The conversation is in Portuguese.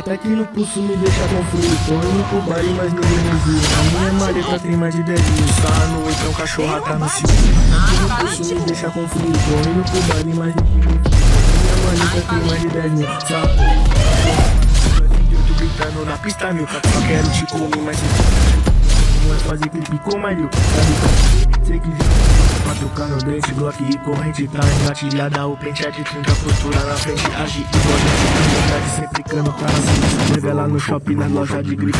Ataque no pulso me deixa confuso Tô indo pro bar e mais ninguém me viu A minha maleta tem mais de 10 mil. Sarra no então cachorra tá no cio. Ataque no pulso me deixa confuso Tô indo pro bar e mais ninguém me viu A minha maleta tem mais de 10 mil. Tô gritando na pista meu Só quero te comer mas Não é fazer clipe com Mario Sabe Sei que Pra tocar no dente, Glock e corrente Tá engatilhada, o pente é de 30 Postura na frente, age igual. Gente Tá sempre cano pra cima Revela no shopping, na loja de grife